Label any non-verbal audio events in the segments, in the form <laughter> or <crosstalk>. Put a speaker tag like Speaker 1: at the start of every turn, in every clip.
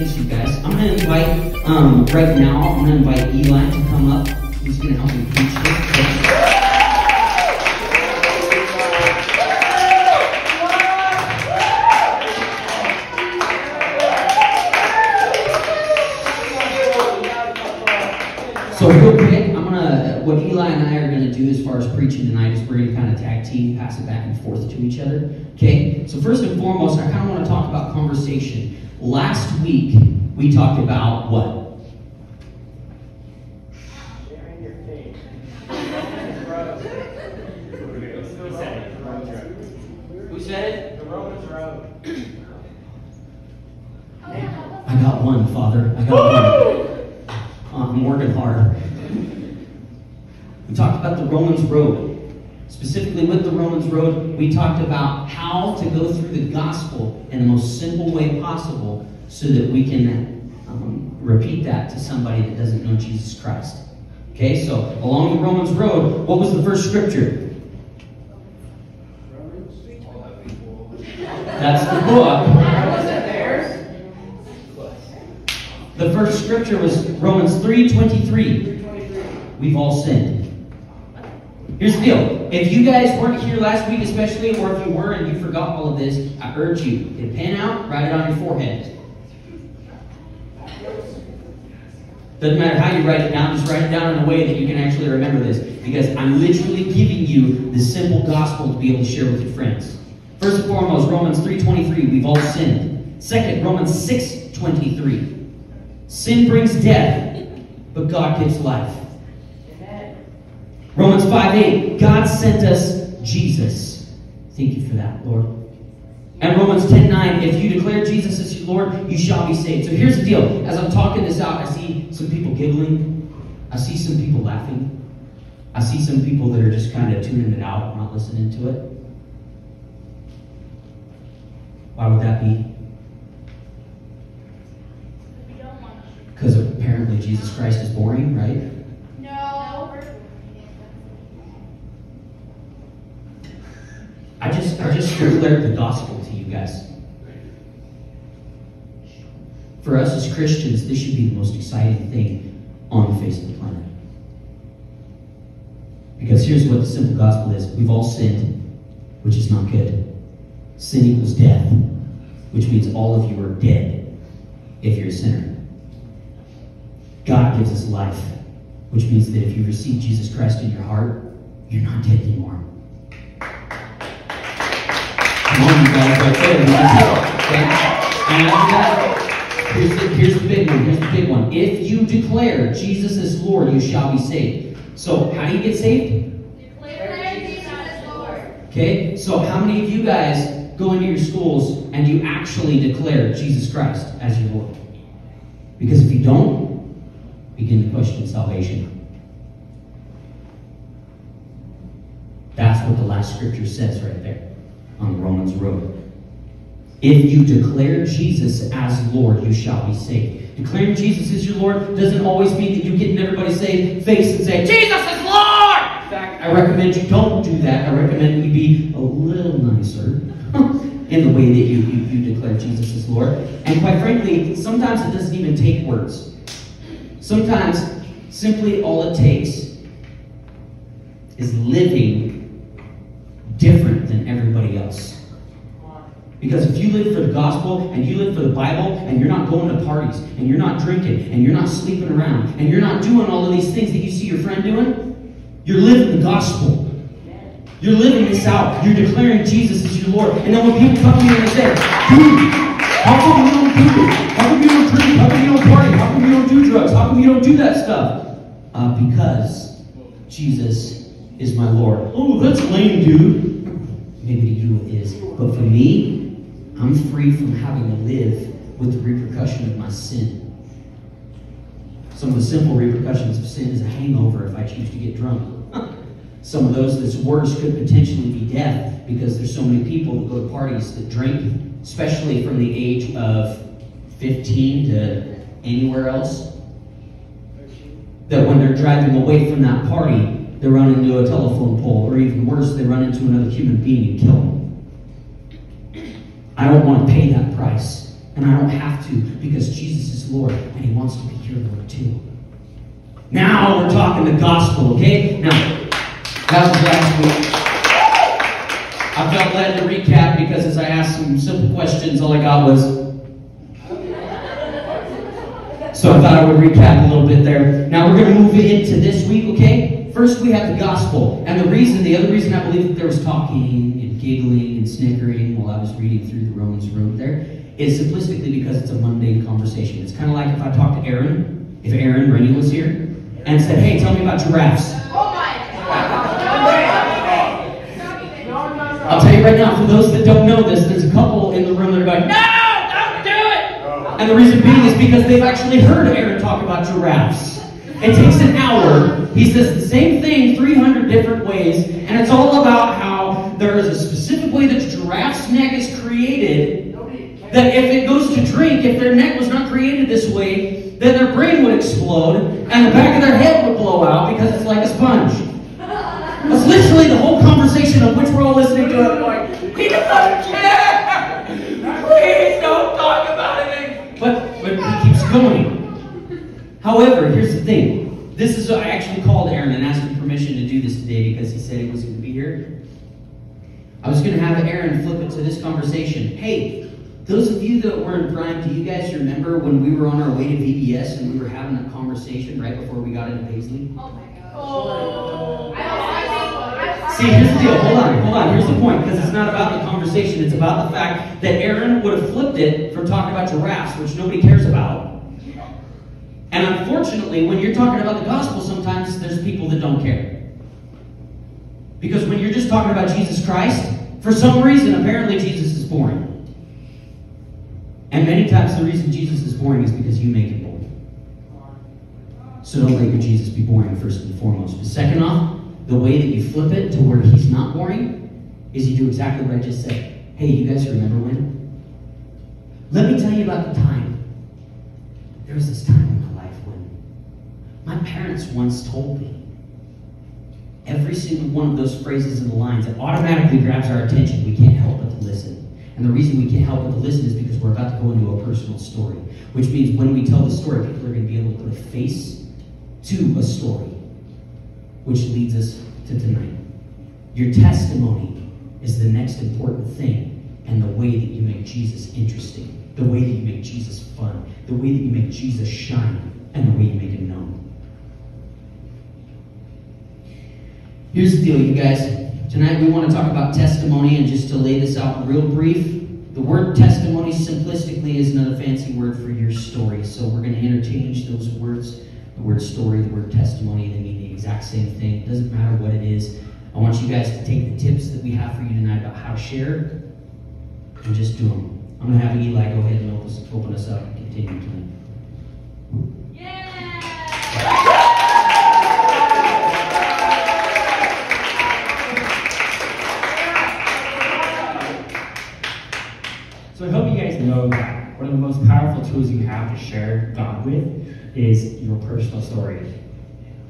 Speaker 1: Thanks, you guys. I'm to invite, um, right now, I'm to invite Eli to come up. He's to help me preach this. So real quick, I'm gonna what Eli and I are gonna do as far as preaching tonight is we're gonna kind of tag team, pass it back and forth to each other. Okay. So first and foremost, I kind of want to talk about conversation. Last week we talked about what?
Speaker 2: Sharing.
Speaker 1: Who said it?
Speaker 2: The Romans road.
Speaker 1: I got one, Father. I got one. I'm working hard. We talked about the Romans Road. Specifically, with the Romans Road, we talked about how to go through the gospel in the most simple way possible so that we can um, repeat that to somebody that doesn't know Jesus Christ. Okay, so along the Romans Road, what was the first scripture? That's the book. The first scripture was Romans 3.23. We've all sinned. Here's the deal. If you guys weren't here last week, especially, or if you were and you forgot all of this, I urge you, get a pen out, write it on your forehead. Doesn't matter how you write it down, just write it down in a way that you can actually remember this. Because I'm literally giving you the simple gospel to be able to share with your friends. First and foremost, Romans 3.23, we've all sinned. Second, Romans 6.23. Sin brings death, but God gives life. Romans 5 8, God sent us Jesus. Thank you for that, Lord. And Romans 10 9, if you declare Jesus as your Lord, you shall be saved. So here's the deal. As I'm talking this out, I see some people giggling, I see some people laughing, I see some people that are just kind of tuning it out, not listening to it. Why would that be? Because apparently Jesus Christ is boring, right?
Speaker 3: No.
Speaker 1: I just I just declared the gospel to you guys. For us as Christians, this should be the most exciting thing on the face of the planet. Because here's what the simple gospel is. We've all sinned, which is not good. Sin equals death, which means all of you are dead if you're a sinner. God gives us life, which means that if you receive Jesus Christ in your heart, you're not dead anymore. You guys, okay? And that, here's the, here's the big one. Here's the big one. If you declare Jesus is Lord, you shall be saved. So, how do you get saved?
Speaker 3: Declare Jesus Lord.
Speaker 1: Okay? So, how many of you guys go into your schools and you actually declare Jesus Christ as your Lord? Because if you don't, begin to question salvation. That's what the last scripture says right there on Romans road. If you declare Jesus as Lord, you shall be saved. Declaring Jesus as your Lord doesn't always mean that you get in everybody's say, face and say, Jesus is Lord! In fact, I recommend you don't do that. I recommend you be a little nicer <laughs> in the way that you, you, you declare Jesus as Lord. And quite frankly, sometimes it doesn't even take words. Sometimes simply all it takes is living else. Because if you live for the gospel and you live for the Bible and you're not going to parties and you're not drinking and you're not sleeping around and you're not doing all of these things that you see your friend doing, you're living the gospel. You're living this out. You're declaring Jesus as your Lord. And then when people come to you and they say, dude, how come you don't do it? How come you don't drink? How come you don't party? How come you don't do drugs? How come you don't do that stuff? Uh, because Jesus is my Lord. Oh, that's lame, dude. Maybe to you it is. But for me, I'm free from having to live with the repercussion of my sin. Some of the simple repercussions of sin is a hangover if I choose to get drunk. <laughs> Some of those that's worse could potentially be death because there's so many people that go to parties that drink, especially from the age of 15 to anywhere else, that when they're driving away from that party, they run into a telephone pole, or even worse, they run into another human being and kill them. I don't want to pay that price. And I don't have to because Jesus is Lord and He wants to be your Lord too. Now we're talking the gospel, okay? Now, that was last week. I felt led to recap because as I asked some simple questions, all I got was. So I thought I would recap a little bit there. Now we're going to move into this week, okay? First, we have the gospel. And the reason, the other reason I believe that there was talking and giggling and snickering while I was reading through the Romans road there is simplistically because it's a mundane conversation. It's kind of like if I talked to Aaron, if Aaron Rennie was here, and said, hey, tell me about giraffes.
Speaker 3: Oh my
Speaker 1: I'll tell you right now, for those that don't know this, there's a couple in the room that are going, No, don't do it! And the reason being is because they've actually heard Aaron talk about giraffes. It takes an hour. He says the same thing 300 different ways, and it's all about how there is a specific way that giraffe's neck is created. That if it goes to drink, if their neck was not created this way, then their brain would explode and the back of their head would blow out because it's like a sponge. That's literally the whole conversation This is, I actually called Aaron and asked him permission to do this today because he said he was going to be here. I was going to have Aaron flip it to this conversation. Hey, those of you that were in Prime, do you guys remember when we were on our way to VBS and we were having a conversation right before we got into Paisley?
Speaker 3: Oh my god. Oh.
Speaker 1: See, here's the deal. Hold on, hold on. Here's the point, because it's not about the conversation. It's about the fact that Aaron would have flipped it from talking about giraffes, which nobody cares about. And unfortunately, when you're talking about the gospel, sometimes there's people that don't care. Because when you're just talking about Jesus Christ, for some reason, apparently Jesus is boring. And many times the reason Jesus is boring is because you make it boring. So don't let your Jesus be boring, first and foremost. But second off, the way that you flip it to where he's not boring is you do exactly what I just said. Hey, you guys remember when? Let me tell you about the time. There was this time life my parents once told me every single one of those phrases and the lines that automatically grabs our attention. We can't help but to listen. And the reason we can't help but to listen is because we're about to go into a personal story. Which means when we tell the story, people are going to be able to put a face to a story. Which leads us to tonight. Your testimony is the next important thing, and the way that you make Jesus interesting, the way that you make Jesus fun, the way that you make Jesus shine, and the way you make him known. Here's the deal, you guys. Tonight we want to talk about testimony, and just to lay this out real brief, the word testimony simplistically is another fancy word for your story. So we're going to interchange those words. The word story, the word testimony, they mean the exact same thing. It doesn't matter what it is. I want you guys to take the tips that we have for you tonight about how to share and just do them. I'm going to have Eli go ahead and open us, open us up and continue tonight.
Speaker 4: So I hope you guys know that one of the most powerful tools you have to share God with is your personal story.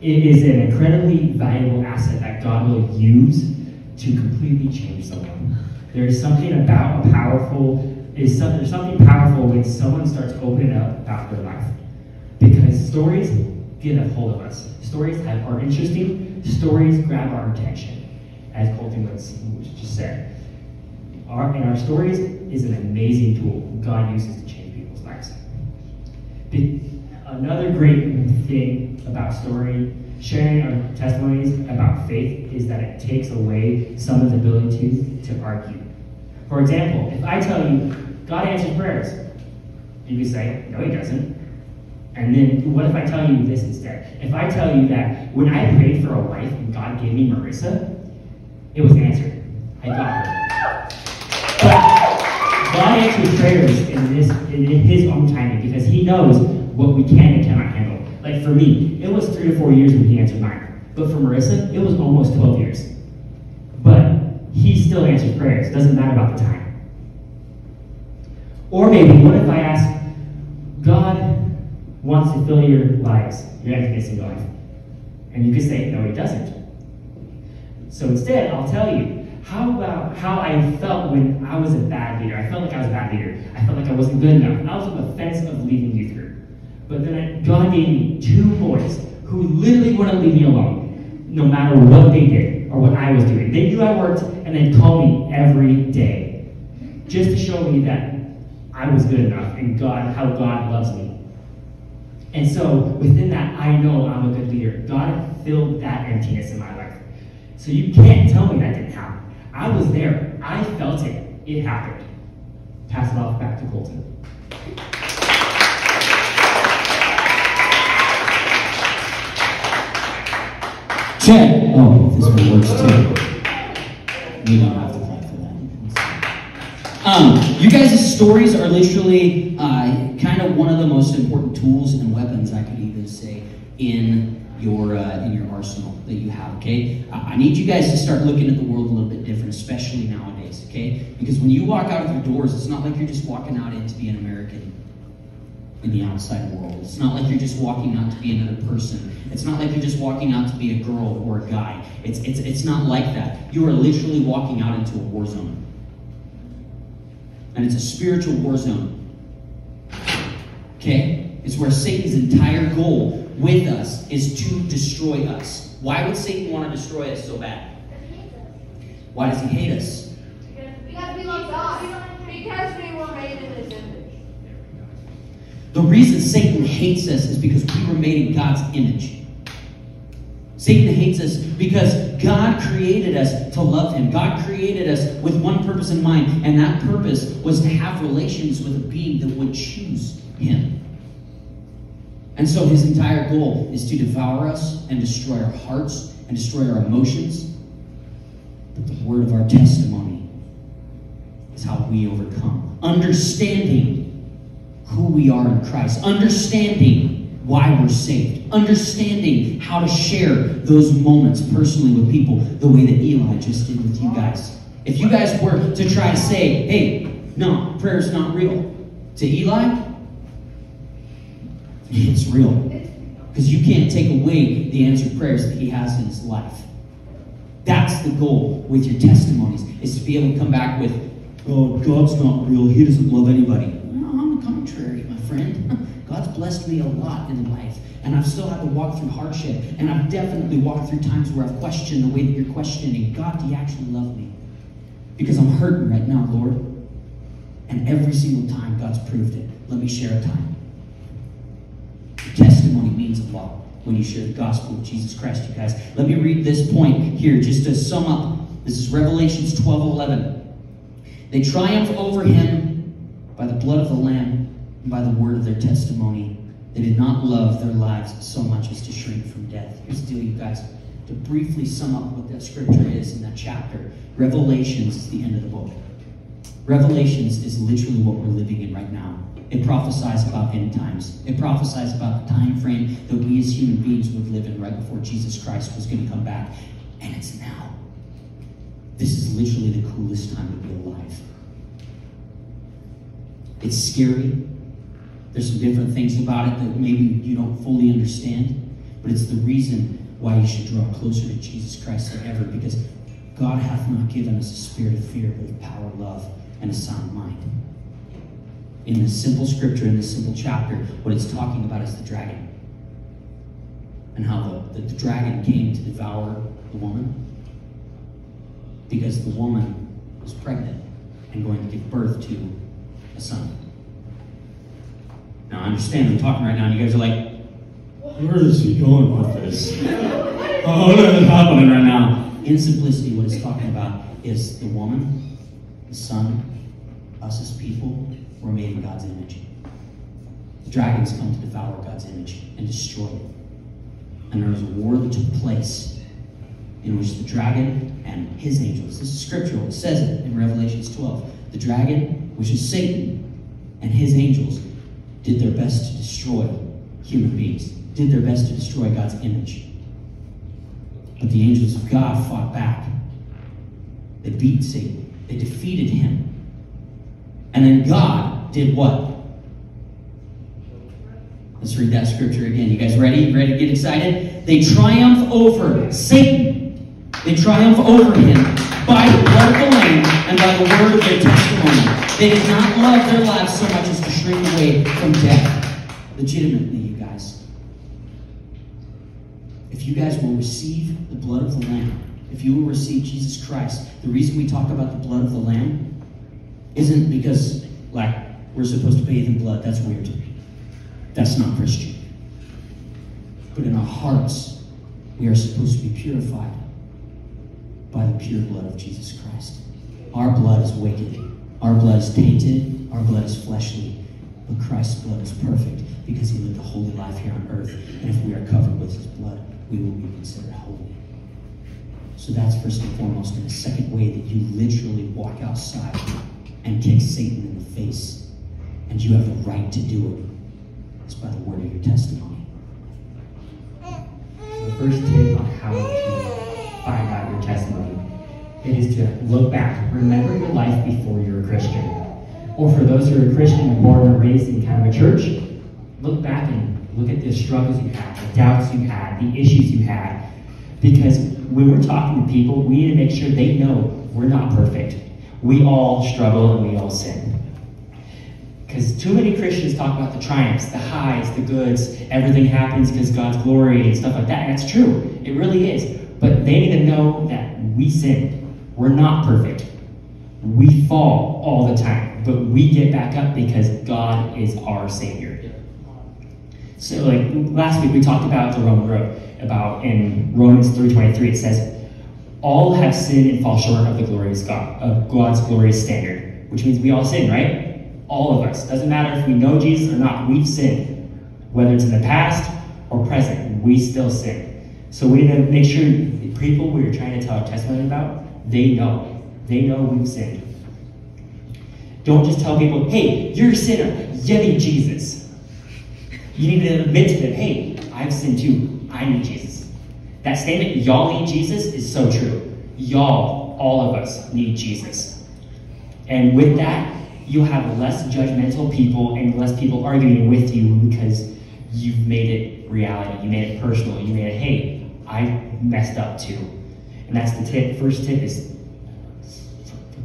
Speaker 4: It is an incredibly valuable asset that God will use to completely change someone. There is something about a powerful is some, there's something powerful when someone starts opening up about their life. Because stories get a hold of us. Stories have, are interesting. Stories grab our attention, as Colton was just said. Our, and our stories is an amazing tool God uses to change people's lives. The, another great thing about story, sharing our testimonies about faith, is that it takes away someone's ability to, to argue. For example, if I tell you God answers prayers, you can say, no, he doesn't. And then what if I tell you this instead? If I tell you that when I prayed for a wife and God gave me Marissa, it was answered. I got her. But God answers prayers in this in His own timing because He knows what we can and cannot handle. Like for me, it was three to four years when He answered mine. But for Marissa, it was almost 12 years. But He still answers prayers. Doesn't matter about the time. Or maybe, what if I ask, God wants to fill your lives, your in life? And you could say, no, He doesn't. So instead, I'll tell you How about how I felt when I was a bad leader? I felt like I was a bad leader. I felt like I wasn't good enough. I was on the fence of leaving youth group. But then God gave me two boys who literally wouldn't leave me alone, no matter what they did or what I was doing. They knew I worked and they'd call me every day just to show me that I was good enough and God, how God loves me. And so within that, I know I'm a good leader. God filled that emptiness in my life. So you can't tell me that didn't happen. I was there. I felt it. It happened. Pass it off back to Colton.
Speaker 1: Check. Oh, this one works too. You don't have to clap for that. Um, you guys' stories are literally uh, kind of one of the most important tools and weapons I could even say in your uh, in your arsenal that you have. Okay, I need you guys to start looking at the world a little bit different, especially nowadays. Okay, because when you walk out of your doors, it's not like you're just walking out in to be an American in the outside world. It's not like you're just walking out to be another person. It's not like you're just walking out to be a girl or a guy. It's, it's, it's not like that. You are literally walking out into a war zone. And it's a spiritual war zone. Okay? It's where Satan's entire goal with us is to destroy us. Why would Satan want to destroy us so bad? Why does he hate us?
Speaker 3: Because we love God. Because we were made in His image.
Speaker 1: The reason Satan hates us is because we were made in God's image. Satan hates us because God created us to love him. God created us with one purpose in mind, and that purpose was to have relations with a being that would choose him. And so his entire goal is to devour us and destroy our hearts and destroy our emotions. But the word of our testimony is how we overcome. Understanding who we are in Christ, understanding why we're saved, understanding how to share those moments personally with people the way that Eli just did with you guys. If you guys were to try to say, hey, no, prayer's not real, to Eli, it's real. Because you can't take away the answered prayers that he has in his life. That's the goal with your testimonies, is to be able to come back with, oh, God's not real, he doesn't love anybody. No, on the contrary, my friend. God's blessed me a lot in life. And I've still had to walk through hardship. And I've definitely walked through times where I've questioned the way that you're questioning. God, do you actually love me? Because I'm hurting right now, Lord. And every single time God's proved it. Let me share a time. Testimony means a lot when you share the gospel of Jesus Christ, you guys. Let me read this point here just to sum up. This is Revelations 12 11. They triumph over him by the blood of the Lamb by the word of their testimony. They did not love their lives so much as to shrink from death. Here's the deal, you guys. To briefly sum up what that scripture is in that chapter, Revelations is the end of the book. Revelations is literally what we're living in right now. It prophesies about end times. It prophesies about the time frame that we as human beings would live in right before Jesus Christ was going to come back. And it's now. This is literally the coolest time to be alive. It's scary. There's some different things about it that maybe you don't fully understand, but it's the reason why you should draw closer to Jesus Christ than ever because God hath not given us a spirit of fear, but of power, love, and a sound mind. In this simple scripture, in this simple chapter, what it's talking about is the dragon. And how the, the, the dragon came to devour the woman because the woman was pregnant and going to give birth to a son. Now, I understand I'm talking right now, and you guys are like, where is he going with this? <laughs> Oh, what is happening right now? In simplicity, what it's talking about is the woman, the son, us as people, were made in God's image. The dragons come to devour God's image and destroy it. And there was a war that took place in which the dragon and his angels, this is scriptural, it says it in Revelations 12. The dragon, which is Satan, and his angels did their best to destroy human beings, did their best to destroy God's image. But the angels of God fought back. They beat Satan, they defeated him. And then God did what? Let's read that scripture again. You guys ready? Ready to get excited? They triumph over Satan. They triumph over him by the blood of the Lamb and by the word of their testimony. They did not love their lives so much as away from death. Legitimately, you guys. If you guys will receive the blood of the Lamb, if you will receive Jesus Christ, the reason we talk about the blood of the Lamb isn't because, like, we're supposed to bathe in blood. That's weird. That's not Christian. But in our hearts, we are supposed to be purified by the pure blood of Jesus Christ. Our blood is wicked. Our blood is tainted. Our blood is fleshly. But Christ's blood is perfect because he lived a holy life here on earth. And if we are covered with his blood, we will be considered holy. So that's first and foremost. And the second way that you literally walk outside and kick Satan in the face, and you have the right to do it, is by the word of your testimony.
Speaker 4: So the first tip on how to find out your testimony it is to look back, remember your life before you were a Christian. Or for those who are Christian and born and raised in kind of a church, look back and look at the struggles you had, the doubts you had, the issues you had. Because when we're talking to people, we need to make sure they know we're not perfect. We all struggle and we all sin. Because too many Christians talk about the triumphs, the highs, the goods, everything happens because God's glory and stuff like that. And that's true. It really is. But they need to know that we sin. We're not perfect. We fall all the time, but we get back up because God is our Savior. So, like last week, we talked about the Roman road. About in Romans three twenty three, it says, "All have sinned and fall short of the glorious God of God's glorious standard," which means we all sin, right? All of us. Doesn't matter if we know Jesus or not. We've sinned, whether it's in the past or present. We still sin. So we need to make sure the people we are trying to tell our testimony about they know. They know we've sinned. Don't just tell people, hey, you're a sinner. You need Jesus. You need to admit to them, hey, I've sinned too. I need Jesus. That statement, y'all need Jesus, is so true. Y'all, all of us, need Jesus. And with that, you'll have less judgmental people and less people arguing with you because you've made it reality. You made it personal. You made it, hey, I messed up too. And that's the tip. First tip is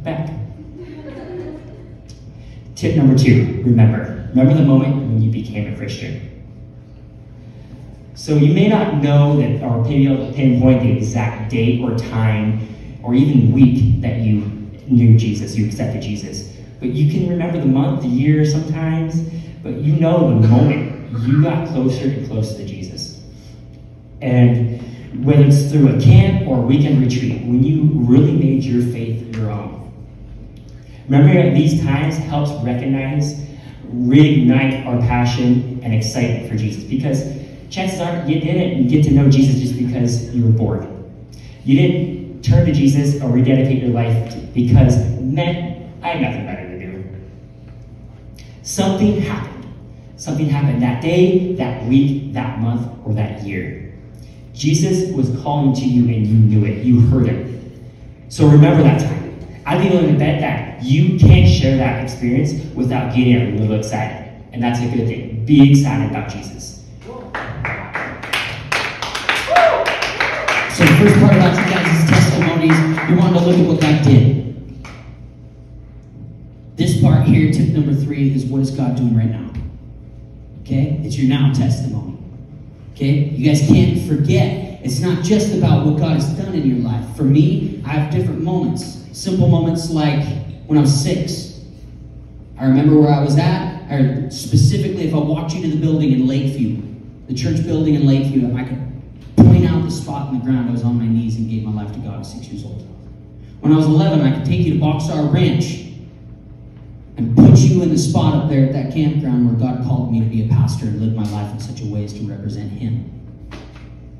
Speaker 4: back. Tip number two, remember. Remember the moment when you became a Christian. So you may not know that or pinpoint the exact date or time or even week that you knew Jesus, you accepted Jesus. But you can remember the month, the year sometimes, but you know the moment you got closer and closer to Jesus. And whether it's through a camp or a weekend retreat, when you really made your faith your own. Remember these times helps recognize, reignite our passion and excitement for Jesus. Because chances are you didn't get to know Jesus just because you were bored. You didn't turn to Jesus or rededicate your life because, man, I had nothing better to do. Something happened. Something happened that day, that week, that month, or that year. Jesus was calling to you and you knew it. You heard him. So remember that time. I'd be willing to bet that you can't share that experience without getting a little excited. And that's a good thing. Be excited about Jesus.
Speaker 1: So the first part about you guys' testimonies, we wanted to look at what God did. This part here, tip number three, is what is God doing right now? Okay? It's your now testimony. Okay? You guys can't forget. It's not just about what God has done in your life. For me, I have different moments. Simple moments like when I was six. I remember where I was at, or specifically if I walked you to the building in Lakeview, the church building in Lakeview, I could point out the spot in the ground I was on my knees and gave my life to God at six years old. When I was 11, I could take you to Boxar Ranch and put you in the spot up there at that campground where God called me to be a pastor and live my life in such a way as to represent Him.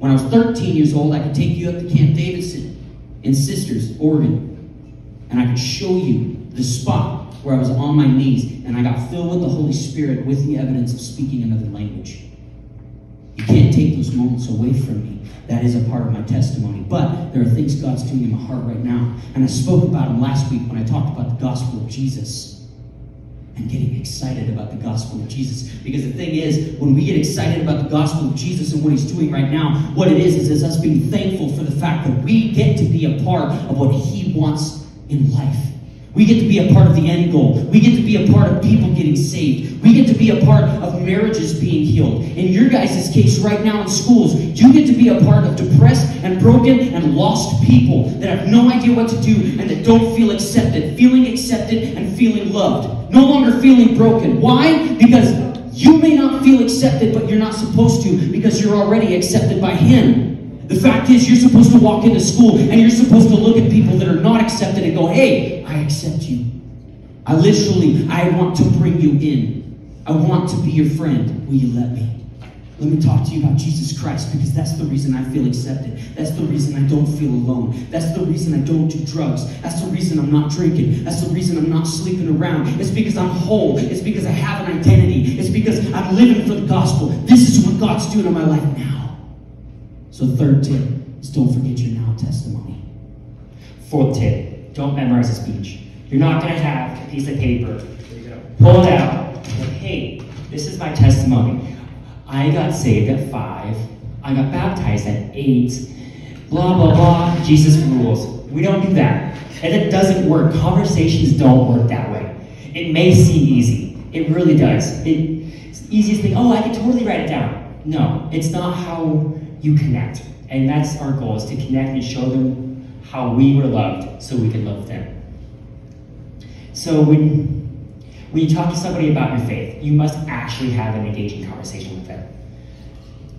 Speaker 1: When I was 13 years old, I could take you up to Camp Davidson in Sisters, Oregon, and I could show you the spot where I was on my knees and I got filled with the Holy Spirit with the evidence of speaking another language. You can't take those moments away from me. That is a part of my testimony. But there are things God's doing in my heart right now. And I spoke about them last week when I talked about the gospel of Jesus and getting excited about the gospel of Jesus. Because the thing is, when we get excited about the gospel of Jesus and what he's doing right now, what it is is, is us being thankful for the fact that we get to be a part of what He wants in life. We get to be a part of the end goal. We get to be a part of people getting saved. We get to be a part of marriages being healed. In your guys' case, right now in schools, you get to be a part of depressed and broken and lost people that have no idea what to do and that don't feel accepted, feeling accepted and feeling loved. No longer feeling broken. Why? Because you may not feel accepted, but you're not supposed to because you're already accepted by Him. The fact is, you're supposed to walk into school and you're supposed to look at people that are not accepted and go, hey, I accept you. I literally, I want to bring you in. I want to be your friend. Will you let me? Let me talk to you about Jesus Christ because that's the reason I feel accepted. That's the reason I don't feel alone. That's the reason I don't do drugs. That's the reason I'm not drinking. That's the reason I'm not sleeping around. It's because I'm whole. It's because I have an identity. It's because I'm living for the gospel. This is what God's doing in my life now. So, third tip is don't forget your now testimony.
Speaker 4: Fourth tip, don't memorize a speech. You're not going to have a piece of paper. Pull it out. Like, hey, this is my testimony. I got saved at five. I got baptized at eight. Blah, blah, blah. Jesus rules. We don't do that. And it doesn't work. Conversations don't work that way. It may seem easy. It really does. It, it's the easiest thing. Oh, I can totally write it down. No, it's not how you connect. And that's our goal, is to connect and show them how we were loved so we can love them. So when, when you talk to somebody about your faith, you must actually have an engaging conversation with them.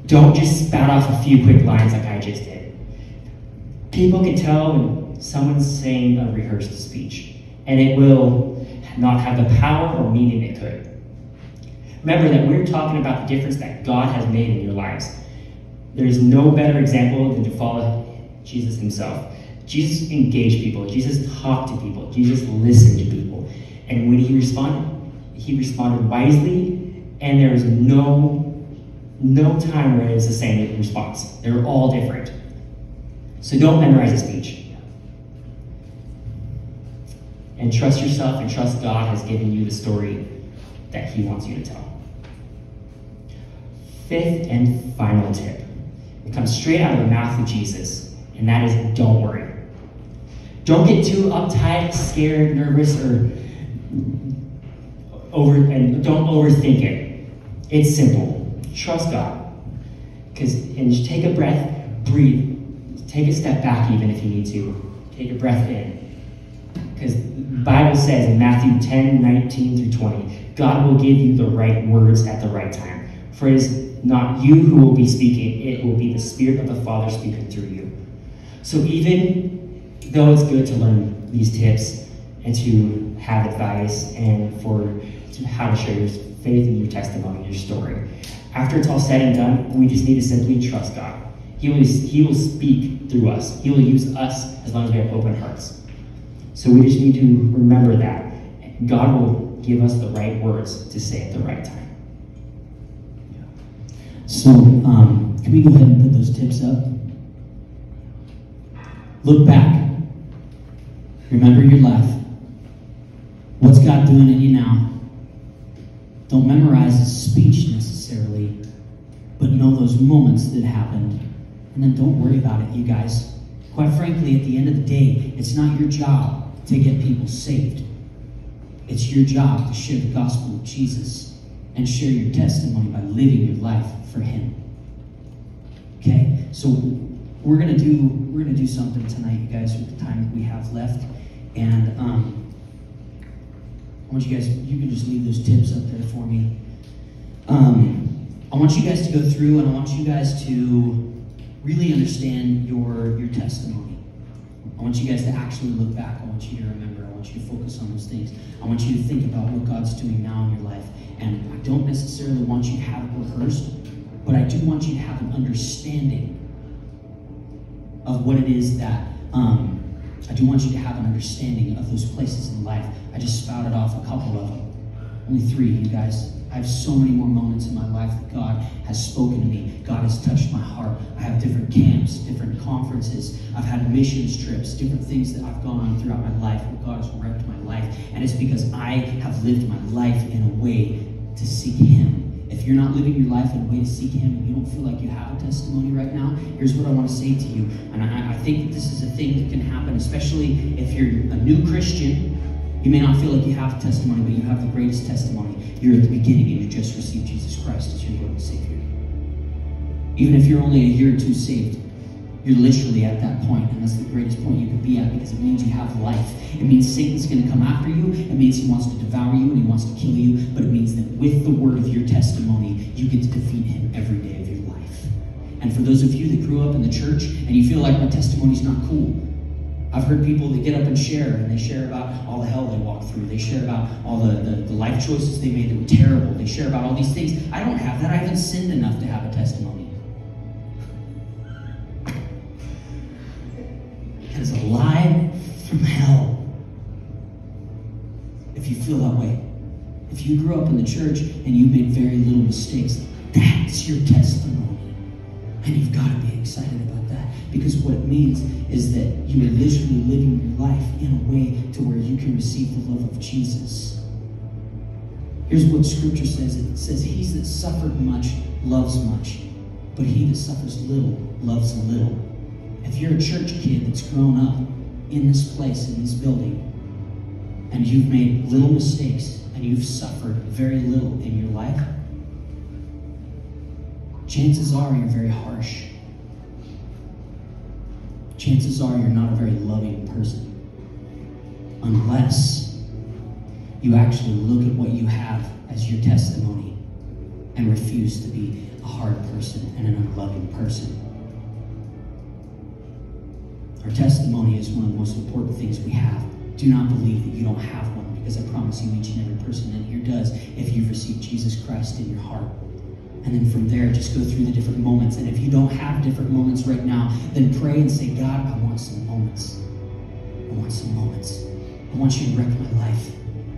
Speaker 4: Don't just spout off a few quick lines like I just did. People can tell when someone's saying a rehearsed speech, and it will not have the power or meaning it could. Remember that we're talking about the difference that God has made in your lives. There's no better example than to follow Jesus himself. Jesus engaged people. Jesus talked to people. Jesus listened to people. And when he responded, he responded wisely, and there was no no time where it was the same response. They were all different. So don't memorize a speech. And trust yourself and trust God has given you the story that He wants you to tell. Fifth and final tip. It comes straight out of the mouth of Jesus, and that is don't worry. Don't get too uptight, scared, nervous, or over and don't overthink it. It's simple. Trust God. Because and just take a breath, breathe. Take a step back even if you need to. Take a breath in. Because the Bible says in Matthew 10, 19 through 20, God will give you the right words at the right time. For it is not you who will be speaking, it will be the Spirit of the Father speaking through you. So even though it's good to learn these tips and to have advice and for how to share your faith and your testimony, your story, after it's all said and done, we just need to simply trust God. He will, he will speak through us. He will use us as long as we have open hearts. So we just need to remember that. God will give us the right words to say at the right time.
Speaker 1: So, um, can we go ahead and put those tips up? Look back. Remember your life. What's God doing in you now? Don't memorize His speech necessarily, but know those moments that happened. And then don't worry about it, you guys. Quite frankly, at the end of the day, it's not your job to get people saved. It's your job to share the gospel of Jesus and share your testimony by living your life for Him. Okay, so we're gonna do we're gonna do something tonight, you guys, with the time we have left, and um, I want you guys you can just leave those tips up there for me. Um, I want you guys to go through, and I want you guys to really understand your your testimony. I want you guys to actually look back. I want you to remember. I want you to focus on those things. I want you to think about what God's doing now in your life. And I don't necessarily want you to have it rehearsed, but I do want you to have an understanding of what it is that um, I do want you to have an understanding of those places in life. I just spouted off a couple of them, only three, you guys. I have so many more moments in my life that God has spoken to me. God has touched my heart. I have different camps, different conferences. I've had missions trips, different things that I've gone on throughout my life where God has wrecked my life. And it's because I have lived my life in a way to seek Him. If you're not living your life in a way to seek Him and you don't feel like you have a testimony right now, here's what I want to say to you. And I, I think this is a thing that can happen, especially if you're a new Christian. You may not feel like you have testimony, but you have the greatest testimony. You're at the beginning and you just received Jesus Christ as your Lord and Savior. Even if you're only a year or two saved, you're literally at that point, and that's the greatest point you could be at because it means you have life. It means Satan's going to come after you. It means he wants to devour you and he wants to kill you. But it means that with the word of your testimony, you get to defeat him every day of your life. And for those of you that grew up in the church and you feel like my testimony's not cool, I've heard people that get up and share, and they share about all the hell they walked through. They share about all the, the, the life choices they made that were terrible. They share about all these things. I don't have that. I haven't sinned enough to have a testimony. That is a lie from hell. If you feel that way. If you grew up in the church and you made very little mistakes, that's your testimony. And you've got to be excited about that. Because what it means is that you are literally living your life in a way to where you can receive the love of Jesus. Here's what scripture says it says, He that suffered much loves much, but he that suffers little loves a little. If you're a church kid that's grown up in this place, in this building, and you've made little mistakes and you've suffered very little in your life, chances are you're very harsh. Chances are you're not a very loving person. Unless you actually look at what you have as your testimony and refuse to be a hard person and an unloving person. Our testimony is one of the most important things we have. Do not believe that you don't have one because I promise you each and every person in here does if you've received Jesus Christ in your heart. And then from there, just go through the different moments. And if you don't have different moments right now, then pray and say, God, I want some moments. I want some moments. I want you to wreck my life.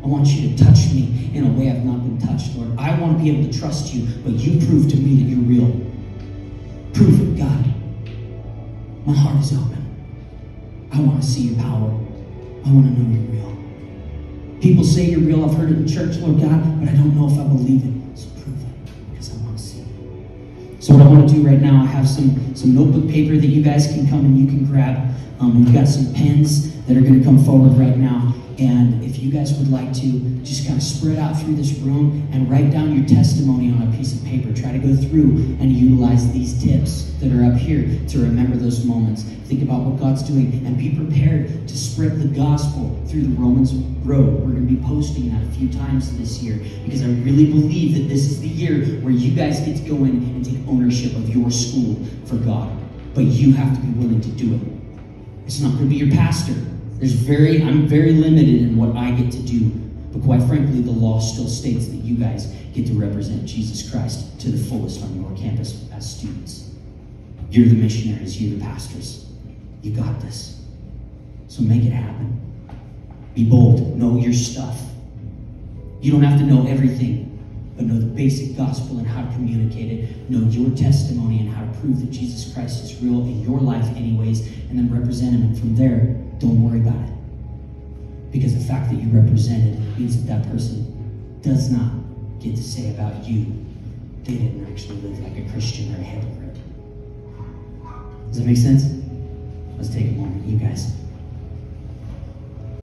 Speaker 1: I want you to touch me in a way I've not been touched, Lord. I want to be able to trust you, but you prove to me that you're real. Prove it, God. My heart is open. I want to see your power. I want to know you're real. People say you're real. I've heard it in church, Lord God, but I don't know if I believe it. So what I want to do right now, I have some some notebook paper that you guys can come and you can grab. Um, we've got some pens that are going to come forward right now. And if you guys would like to, just kind of spread out through this room and write down your testimony on a piece of paper. Try to go through and utilize these tips that are up here to remember those moments. Think about what God's doing and be prepared to spread the gospel through the Romans road. We're going to be posting that a few times this year because I really believe that this is the year where you guys get to go in and take ownership of your school for God. But you have to be willing to do it. It's not going to be your pastor. There's very, I'm very limited in what I get to do. But quite frankly, the law still states that you guys get to represent Jesus Christ to the fullest on your campus as students. You're the missionaries, you're the pastors. You got this. So make it happen. Be bold. Know your stuff. You don't have to know everything, but know the basic gospel and how to communicate it. Know your testimony and how to prove that Jesus Christ is real in your life, anyways, and then represent Him. And from there, don't worry about it. Because the fact that you represented means that that person does not get to say about you, they didn't actually live like a Christian or a hypocrite. Does that make sense? Let's take a moment, you guys.